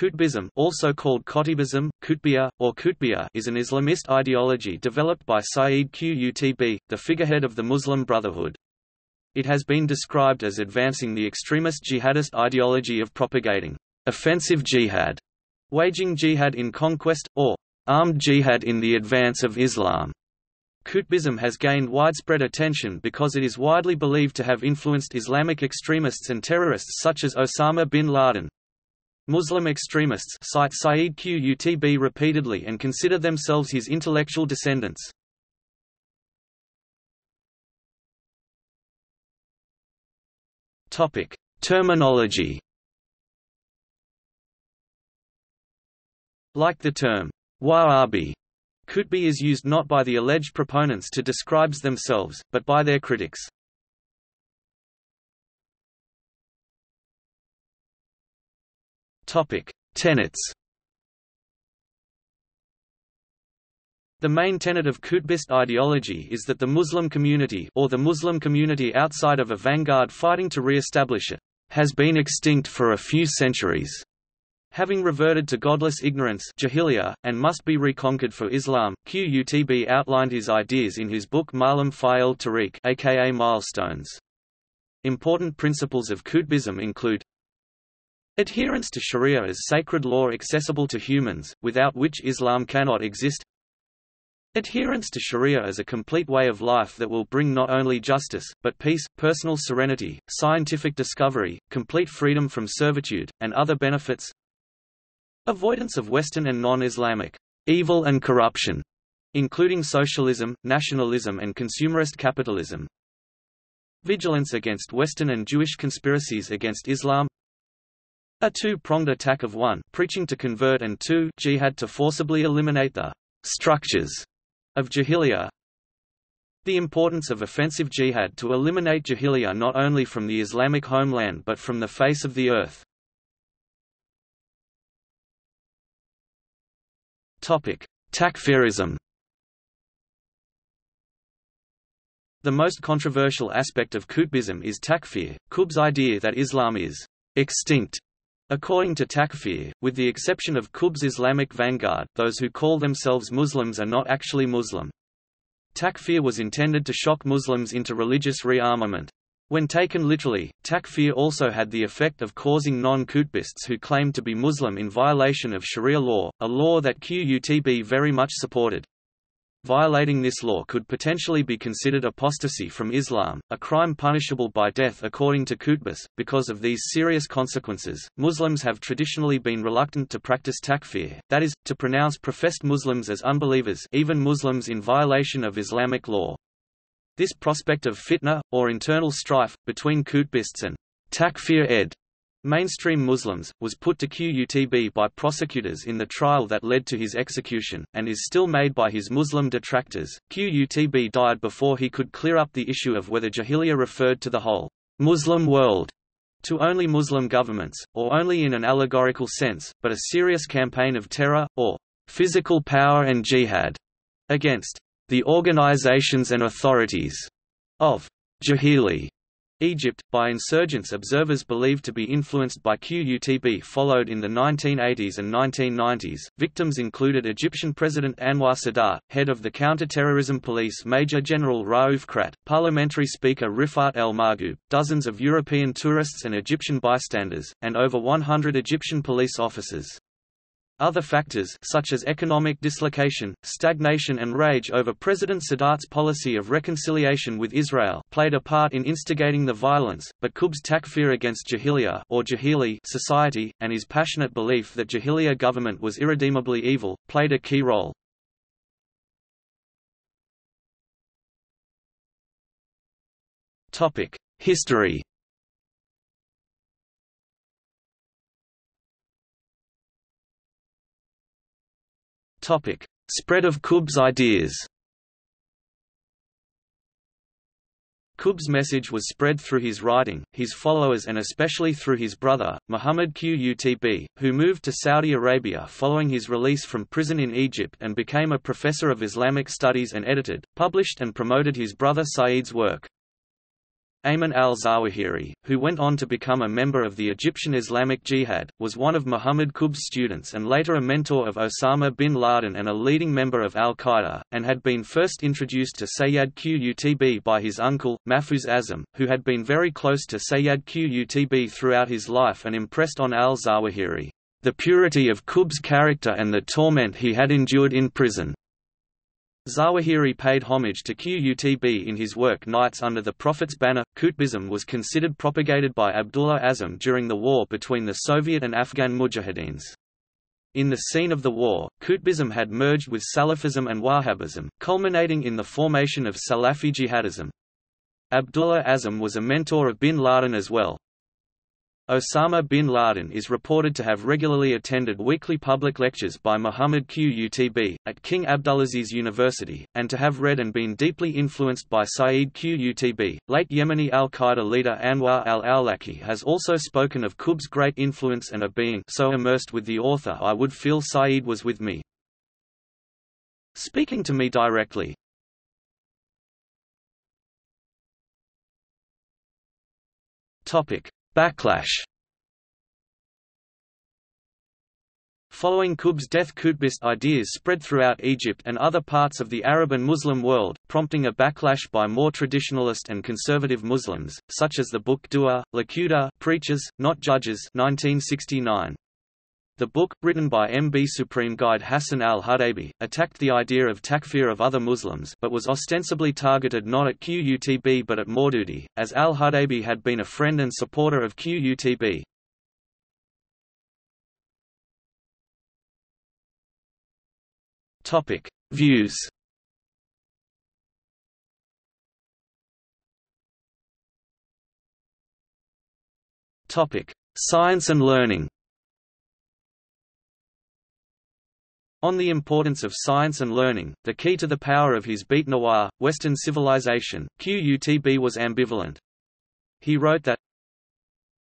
Qutbism also called Qutbism, Qutbiyya, or Qutbiyya is an Islamist ideology developed by Sayyid Qutb, the figurehead of the Muslim Brotherhood. It has been described as advancing the extremist jihadist ideology of propagating offensive jihad, waging jihad in conquest, or armed jihad in the advance of Islam. Qutbism has gained widespread attention because it is widely believed to have influenced Islamic extremists and terrorists such as Osama bin Laden. Muslim extremists cite Sayyid Qutb repeatedly and consider themselves his intellectual descendants. Topic: Terminology. Like the term Wahhabi, Qutbi is used not by the alleged proponents to describe themselves, but by their critics. Topic: Tenets. The main tenet of Qutbist ideology is that the Muslim community or the Muslim community outside of a vanguard fighting to re-establish it has been extinct for a few centuries, having reverted to godless ignorance jahiliyyah, and must be reconquered for Islam. Qutb outlined his ideas in his book Ma'alim fi al-Tariq aka Milestones. Important principles of Qutbism include Adherence to Sharia as sacred law accessible to humans, without which Islam cannot exist. Adherence to Sharia as a complete way of life that will bring not only justice, but peace, personal serenity, scientific discovery, complete freedom from servitude, and other benefits. Avoidance of Western and non-Islamic evil and corruption, including socialism, nationalism and consumerist capitalism. Vigilance against Western and Jewish conspiracies against Islam a two-pronged attack of one preaching to convert and two jihad to forcibly eliminate the structures of jahiliyyah. The importance of offensive jihad to eliminate jahiliyyah not only from the Islamic homeland but from the face of the earth. Takfirism. The most controversial aspect of Qutbism is takfir, Qutb's idea that Islam is extinct According to Takfir, with the exception of Qutb's Islamic vanguard, those who call themselves Muslims are not actually Muslim. Takfir was intended to shock Muslims into religious rearmament. When taken literally, takfir also had the effect of causing non-Qutbists who claimed to be Muslim in violation of Sharia law, a law that Qutb very much supported. Violating this law could potentially be considered apostasy from Islam, a crime punishable by death according to Qutbis. Because of these serious consequences, Muslims have traditionally been reluctant to practice takfir, that is, to pronounce professed Muslims as unbelievers even Muslims in violation of Islamic law. This prospect of fitna, or internal strife, between Qutbists and takfir ed Mainstream Muslims, was put to Qutb by prosecutors in the trial that led to his execution, and is still made by his Muslim detractors. Qutb died before he could clear up the issue of whether Jahiliyyah referred to the whole Muslim world, to only Muslim governments, or only in an allegorical sense, but a serious campaign of terror, or physical power and jihad, against the organizations and authorities of Jahili Egypt, by insurgents observers believed to be influenced by Qutb followed in the 1980s and 1990s. Victims included Egyptian President Anwar Sadat, head of the counter-terrorism police Major General Raouf Khayrat, parliamentary speaker Rifat El Mahgoub, dozens of European tourists and Egyptian bystanders, and over 100 Egyptian police officers. Other factors such as economic dislocation, stagnation and rage over President Sadat's policy of reconciliation with Israel played a part in instigating the violence, but Qutb's takfir against Jahiliya or Jahili society, and his passionate belief that Jahiliya government was irredeemably evil, played a key role. History Topic: Spread of Qutb's ideas. Qutb's message was spread through his writing, his followers and especially through his brother, Muhammad Qutb, who moved to Saudi Arabia following his release from prison in Egypt and became a professor of Islamic studies and edited, published and promoted his brother Sayyid's work. Ayman al-Zawahiri, who went on to become a member of the Egyptian Islamic Jihad, was one of Muhammad Qutb's students and later a mentor of Osama bin Laden and a leading member of al-Qaeda, and had been first introduced to Sayyid Qutb by his uncle, Mahfuz Azam, who had been very close to Sayyid Qutb throughout his life and impressed on al-Zawahiri, "...the purity of Qutb's character and the torment he had endured in prison." Zawahiri paid homage to Qutb in his work Knights Under the Prophet's Banner. Qutbism was considered propagated by Abdullah Azzam during the war between the Soviet and Afghan Mujahideens. In the scene of the war, Qutbism had merged with Salafism and Wahhabism, culminating in the formation of Salafi jihadism. Abdullah Azzam was a mentor of bin Laden as well, Osama bin Laden is reported to have regularly attended weekly public lectures by Muhammad Qutb, at King Abdulaziz University, and to have read and been deeply influenced by Sayyid Qutb. Late Yemeni al-Qaeda leader Anwar al-Awlaki has also spoken of Qutb's great influence and of being so immersed with the author I would feel Sayyid was with me. Speaking to me directly. Topic Backlash Following Qutb's death Qutbist ideas spread throughout Egypt and other parts of the Arab and Muslim world, prompting a backlash by more traditionalist and conservative Muslims, such as the book Dua, Lakuta Preachers, Not Judges 1969. The book, written by MB Supreme Guide Hassan al-Hudaybi, attacked the idea of takfir of other Muslims but was ostensibly targeted not at Qutb but at Maududi, as al-Hudaybi had been a friend and supporter of Qutb. Views Science and learning On the importance of science and learning, the key to the power of his Bête Noire, Western civilization, Qutb was ambivalent. He wrote that,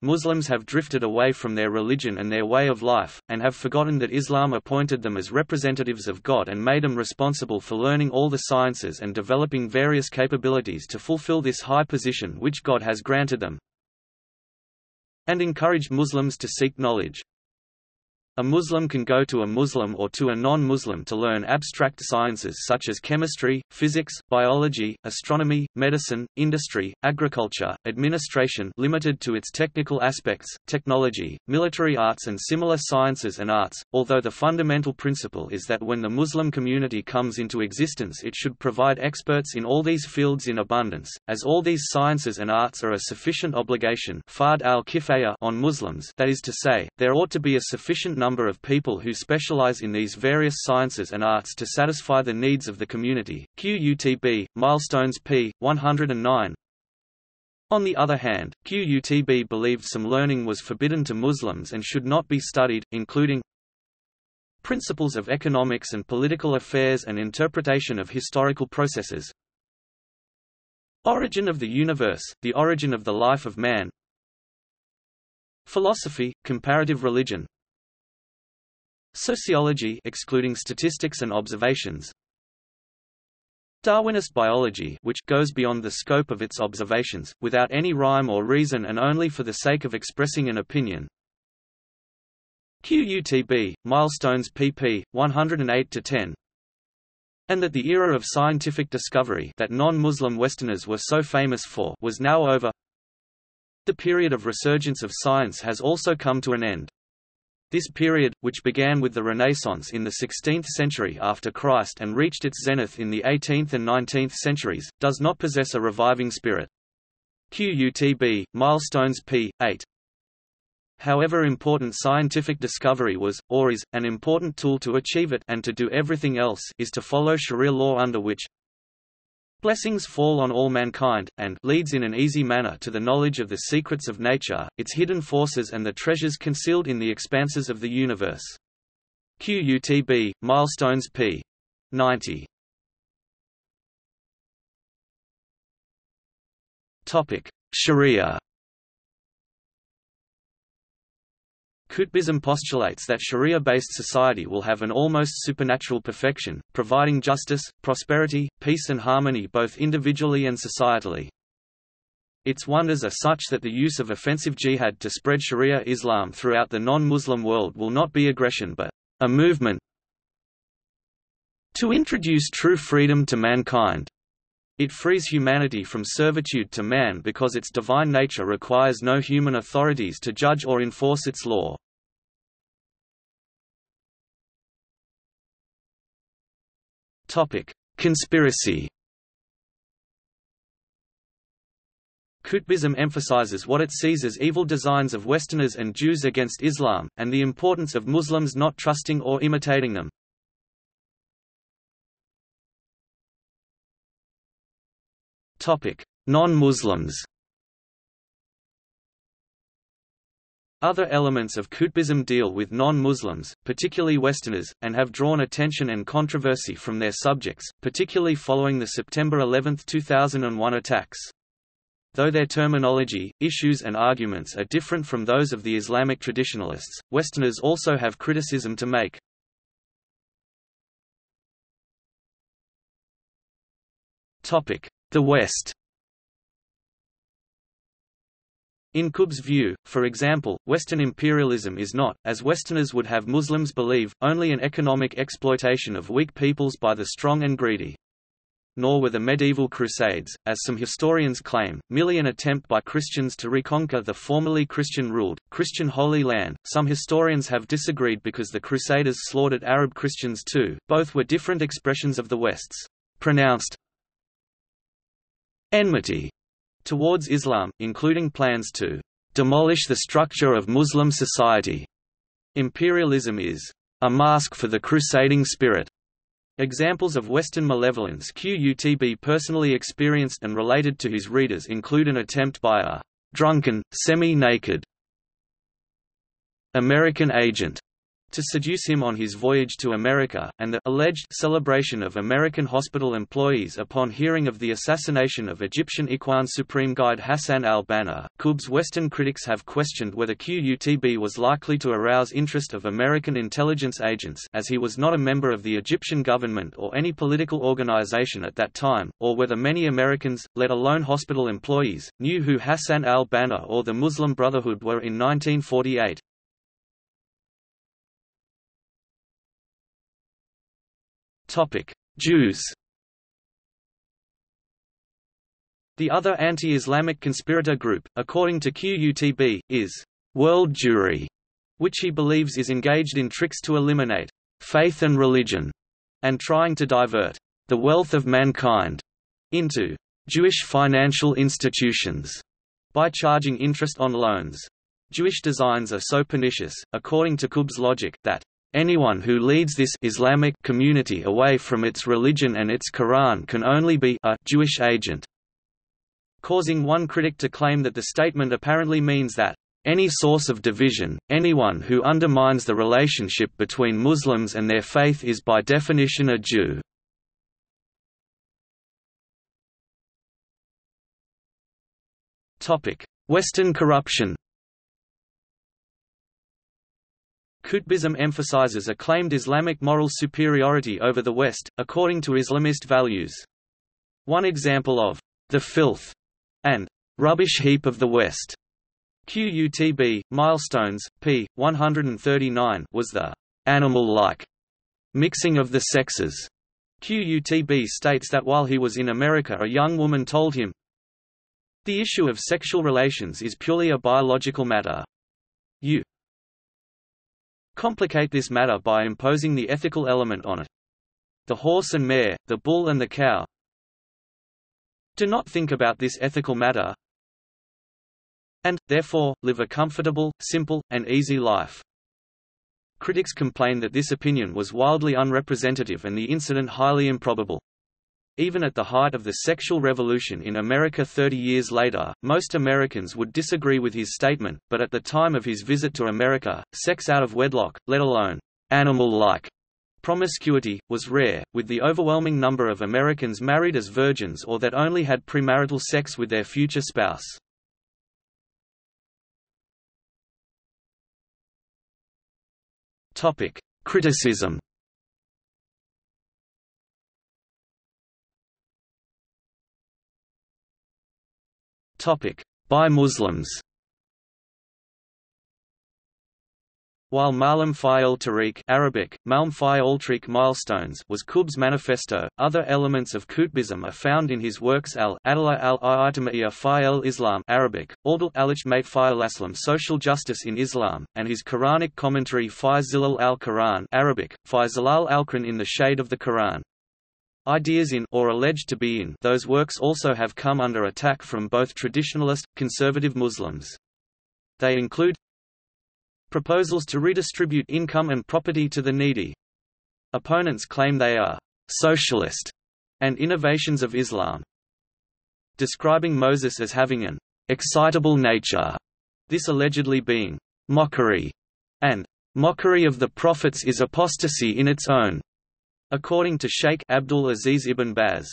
Muslims have drifted away from their religion and their way of life, and have forgotten that Islam appointed them as representatives of God and made them responsible for learning all the sciences and developing various capabilities to fulfill this high position which God has granted them, and encouraged Muslims to seek knowledge. A Muslim can go to a Muslim or to a non-Muslim to learn abstract sciences such as chemistry, physics, biology, astronomy, medicine, industry, agriculture, administration limited to its technical aspects, technology, military arts and similar sciences and arts, although the fundamental principle is that when the Muslim community comes into existence it should provide experts in all these fields in abundance, as all these sciences and arts are a sufficient obligation on Muslims that is to say, there ought to be a sufficient number of people who specialize in these various sciences and arts to satisfy the needs of the community. QUTB, Milestones p. 109. On the other hand, QUTB believed some learning was forbidden to Muslims and should not be studied, including principles of economics and political affairs and interpretation of historical processes, origin of the universe, the origin of the life of man, philosophy, comparative religion, Sociology excluding statistics and observations Darwinist biology which goes beyond the scope of its observations, without any rhyme or reason and only for the sake of expressing an opinion QUTB, milestones pp. 108–10 and that the era of scientific discovery that non-Muslim Westerners were so famous for was now over. The period of resurgence of science has also come to an end. This period, which began with the Renaissance in the 16th century after Christ and reached its zenith in the 18th and 19th centuries, does not possess a reviving spirit. QUTB, Milestones p. 8. However important scientific discovery was, or is, an important tool to achieve it and to do everything else is to follow Sharia law under which Blessings fall on all mankind, and leads in an easy manner to the knowledge of the secrets of nature, its hidden forces and the treasures concealed in the expanses of the universe. QUTB, Milestones p. 90. Sharia Qutbism postulates that Sharia-based society will have an almost supernatural perfection, providing justice, prosperity, peace and harmony both individually and societally. Its wonders are such that the use of offensive jihad to spread Sharia Islam throughout the non-Muslim world will not be aggression but a movement to introduce true freedom to mankind. It frees humanity from servitude to man because its divine nature requires no human authorities to judge or enforce its law. Conspiracy Qutbism emphasizes what it sees as evil designs of Westerners and Jews against Islam, and the importance of Muslims not trusting or imitating them. Non-Muslims Other elements of Qutbism deal with non-Muslims, particularly Westerners, and have drawn attention and controversy from their subjects, particularly following the September 11, 2001 attacks. Though their terminology, issues and arguments are different from those of the Islamic traditionalists, Westerners also have criticism to make. The West In Qutb's view, for example, Western imperialism is not, as Westerners would have Muslims believe, only an economic exploitation of weak peoples by the strong and greedy. Nor were the medieval Crusades, as some historians claim, merely an attempt by Christians to reconquer the formerly Christian-ruled, Christian Holy Land. Some historians have disagreed because the Crusaders slaughtered Arab Christians too, both were different expressions of the West's pronounced enmity towards Islam, including plans to demolish the structure of Muslim society. Imperialism is a mask for the crusading spirit. Examples of Western malevolence Qutb personally experienced and related to his readers include an attempt by a drunken, semi-naked American agent to seduce him on his voyage to America, and the alleged celebration of American hospital employees upon hearing of the assassination of Egyptian Ikhwan Supreme Guide Hassan al-Banna. Qutb's Western critics have questioned whether Qutb was likely to arouse interest of American intelligence agents as he was not a member of the Egyptian government or any political organization at that time, or whether many Americans, let alone hospital employees, knew who Hassan al-Banna or the Muslim Brotherhood were in 1948. Jews The other anti-Islamic conspirator group, according to QUTB, is «world Jewry», which he believes is engaged in tricks to eliminate «faith and religion» and trying to divert «the wealth of mankind» into «Jewish financial institutions» by charging interest on loans. Jewish designs are so pernicious, according to Qutb's logic, that Anyone who leads this Islamic community away from its religion and its Quran can only be a Jewish agent. Causing one critic to claim that the statement apparently means that any source of division, anyone who undermines the relationship between Muslims and their faith is by definition a Jew. Western corruption Qutbism emphasizes a claimed Islamic moral superiority over the West, according to Islamist values. One example of the filth and rubbish heap of the West QUTB, Milestones, p. 139 was the animal-like mixing of the sexes. QUTB states that while he was in America a young woman told him, The issue of sexual relations is purely a biological matter. Complicate this matter by imposing the ethical element on it. The horse and mare, the bull and the cow do not think about this ethical matter and, therefore, live a comfortable, simple, and easy life. Critics complain that this opinion was wildly unrepresentative and the incident highly improbable. Even at the height of the sexual revolution in America 30 years later, most Americans would disagree with his statement, but at the time of his visit to America, sex out of wedlock, let alone animal-like promiscuity, was rare, with the overwhelming number of Americans married as virgins or that only had premarital sex with their future spouse. Criticism By Muslims While Ma'alim fi al-Tariq Arabic, al-Tariq milestones was Qutb's manifesto, other elements of Qutbism are found in his works al-Adala al-Itamiyya fi al-Islam Arabic, Aldal al-Ijmate fi al-Aslam Social Justice in Islam, and his Quranic commentary fi Zilal al-Quran Arabic, fi Zilal al-Quran in the Shade of the Quran. Ideas in or alleged to be in those works also have come under attack from both traditionalist, conservative Muslims. They include Proposals to redistribute income and property to the needy. Opponents claim they are «socialist» and innovations of Islam. Describing Moses as having an «excitable nature», this allegedly being «mockery» and «mockery of the prophets is apostasy in its own», according to Sheikh Abdul Aziz ibn Baz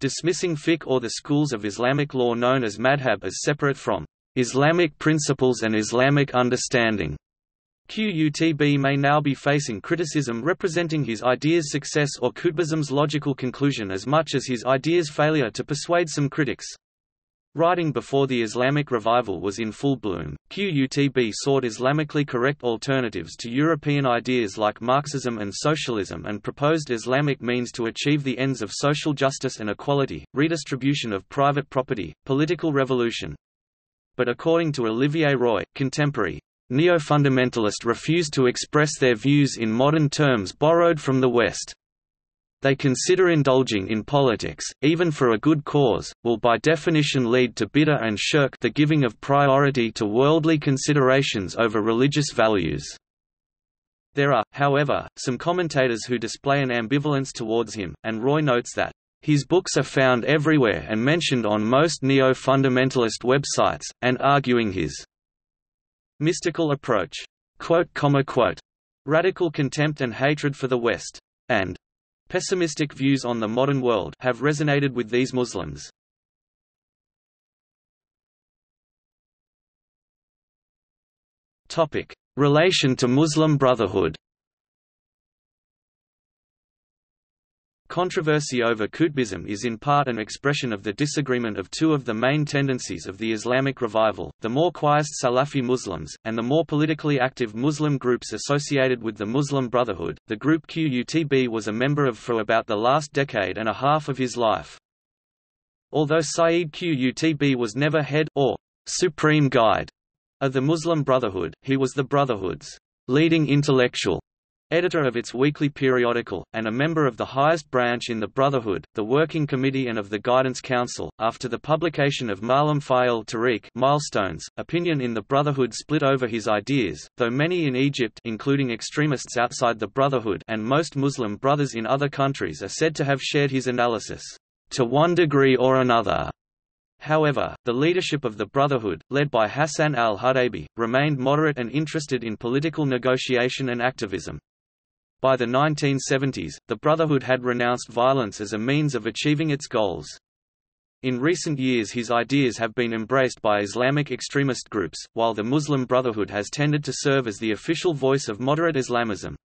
dismissing fiqh or the schools of Islamic law known as madhab as separate from Islamic principles and Islamic understanding. Qutb may now be facing criticism representing his idea's success or Qutbism's logical conclusion as much as his idea's failure to persuade some critics. Writing before the Islamic revival was in full bloom, Qutb sought Islamically correct alternatives to European ideas like Marxism and socialism and proposed Islamic means to achieve the ends of social justice and equality, redistribution of private property, political revolution, but according to Olivier Roy, contemporary neo-fundamentalists refused to express their views in modern terms borrowed from the West. They consider indulging in politics, even for a good cause, will by definition lead to bid'a and shirk the giving of priority to worldly considerations over religious values. There are, however, some commentators who display an ambivalence towards him, and Roy notes that his books are found everywhere and mentioned on most neo-fundamentalist websites, and arguing his mystical approach, radical contempt and hatred for the West, and pessimistic views on the modern world have resonated with these Muslims. Relation to Muslim Brotherhood Controversy over Qutbism is in part an expression of the disagreement of two of the main tendencies of the Islamic revival, the more quiescent Salafi Muslims, and the more politically active Muslim groups associated with the Muslim Brotherhood. The group Qutb was a member of for about the last decade and a half of his life. Although Sayyid Qutb was never head, or supreme guide, of the Muslim Brotherhood, he was the Brotherhood's leading intellectual editor of its weekly periodical, and a member of the highest branch in the Brotherhood, the Working Committee and of the Guidance Council. After the publication of Ma'alim fi al-Tariq milestones, opinion in the Brotherhood split over his ideas, though many in Egypt including extremists outside the Brotherhood and most Muslim brothers in other countries are said to have shared his analysis, to one degree or another. However, the leadership of the Brotherhood, led by Hassan al-Hudaybi, remained moderate and interested in political negotiation and activism. By the 1970s, the Brotherhood had renounced violence as a means of achieving its goals. In recent years his ideas have been embraced by Islamic extremist groups, while the Muslim Brotherhood has tended to serve as the official voice of moderate Islamism.